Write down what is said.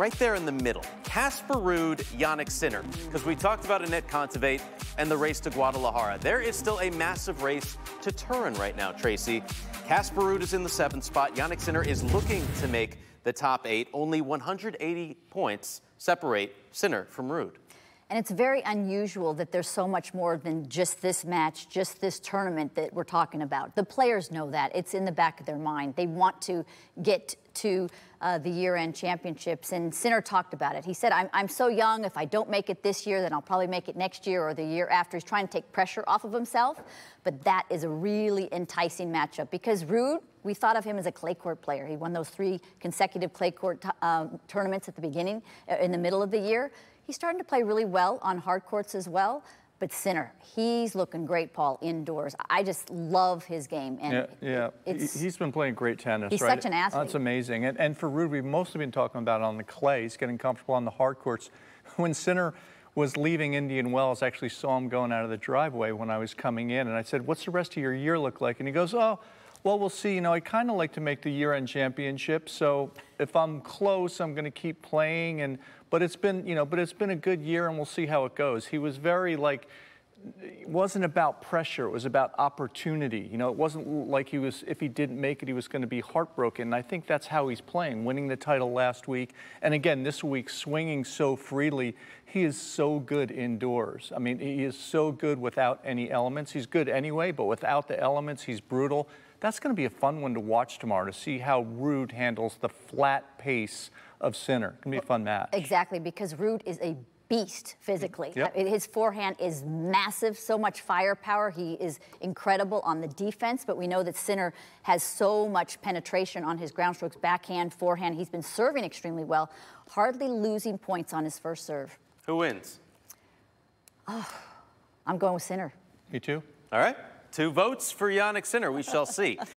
right there in the middle. Casper Ruud, Jannik Sinner. Because we talked about Anett Kontaveit and the race to Guadalajara. There is still a massive race to Turin right now, Tracy. Casper Ruud is in the seventh spot. Jannik Sinner is looking to make the top eight. Only 180 points separate Sinner from Ruud. And it's very unusual that there's so much more than just this match, just this tournament that we're talking about. The players know that. It's in the back of their mind. They want to get to uh, the year-end championships. And Sinner talked about it. He said, I'm, I'm so young. If I don't make it this year, then I'll probably make it next year or the year after. He's trying to take pressure off of himself. But that is a really enticing matchup because Ruud, we thought of him as a clay court player. He won those three consecutive clay court um, tournaments at the beginning, uh, in the middle of the year. He's starting to play really well on hard courts as well. But Sinner, he's looking great, Paul, indoors. I just love his game. And yeah, yeah. he's been playing great tennis, he's right? such an oh, athlete. That's amazing. And, and for Ruud, we've mostly been talking about on the clay. He's getting comfortable on the hard courts. When Sinner was leaving Indian Wells, I actually saw him going out of the driveway when I was coming in. And I said, what's the rest of your year look like? And he goes, oh, well, we'll see. You know, I kind of like to make the year-end championship. So if I'm close, I'm going to keep playing. And but it's been, you know, but it's been a good year, and we'll see how it goes. He was very like. It wasn't about pressure. It was about opportunity. You know, it wasn't like he was, if he didn't make it, he was going to be heartbroken. And I think that's how he's playing, winning the title last week. And again, this week, swinging so freely. He is so good indoors. I mean, he is so good without any elements. He's good anyway, but without the elements, he's brutal. That's going to be a fun one to watch tomorrow to see how Ruud handles the flat pace of Sinner. It's going to be a fun match. Exactly, because Ruud is a beast physically. Yep. His forehand is massive, so much firepower. He is incredible on the defense, but we know that Sinner has so much penetration on his ground strokes, backhand, forehand. He's been serving extremely well, hardly losing points on his first serve. Who wins? Oh, I'm going with Sinner. Me too. All right. Two votes for Jannik Sinner. We shall see.